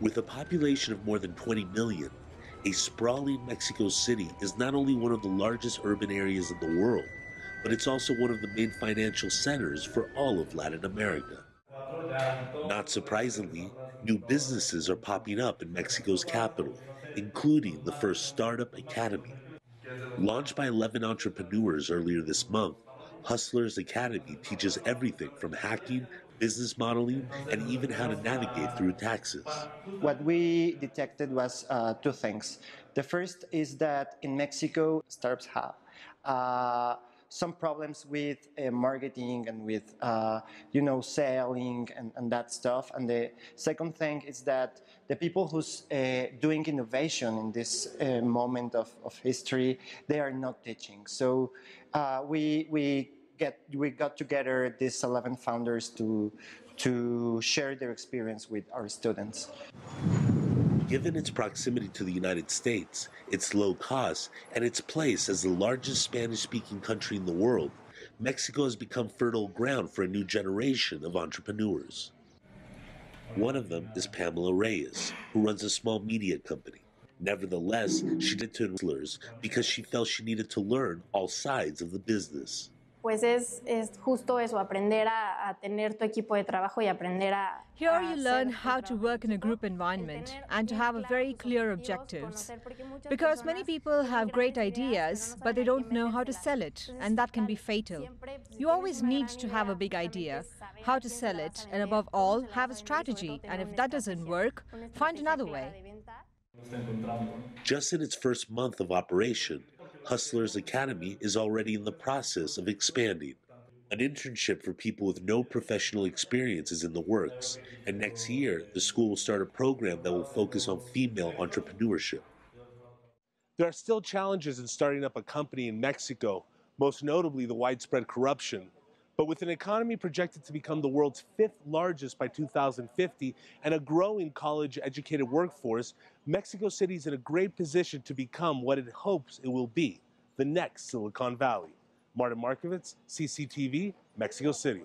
With a population of more than 20 million, a sprawling Mexico City is not only one of the largest urban areas in the world, but it's also one of the main financial centers for all of Latin America. Not surprisingly, new businesses are popping up in Mexico's capital, including the first Startup Academy. Launched by 11 entrepreneurs earlier this month, Hustlers Academy teaches everything from hacking, business modeling, and even how to navigate through taxes. What we detected was uh, two things. The first is that in Mexico, startups have uh, some problems with uh, marketing and with uh, you know selling and, and, that stuff. And the second thing is that the people who's uh, doing innovation in this uh, moment of, of history, they are not teaching. So uh, we we get we got together these 11 founders to to share their experience with our students. Given its proximity to the United States, its low cost, and its place as the largest Spanish speaking country in the world, Mexico has become fertile ground for a new generation of entrepreneurs. One of them is Pamela Reyes, who runs a small media company. Nevertheless, she did to because she felt she needed to learn all sides of the business. Pues es, es justo eso, aprender a, a, tener tu equipo de trabajo y aprender a... Here you learn how to work in a group environment and to have a very clear objectives. Because many people have great ideas, but they don't know how to sell it, and that can be fatal. You always need to have a big idea, how to sell it, and above all, have a strategy, and if that doesn't work, find another way. Just in its first month of operation, Hustlers Academy is already in the process of expanding. An internship for people with no professional experience is in the works, and next year the school will start a program that will focus on female entrepreneurship. There are still challenges in starting up a company in Mexico, most notably the widespread corruption. But with an economy projected to become the world's fifth largest by 2050 and a growing college educated workforce, Mexico City is in a great position to become what it hopes it will be the next Silicon Valley. Martin Markovits, CCTV, Mexico City.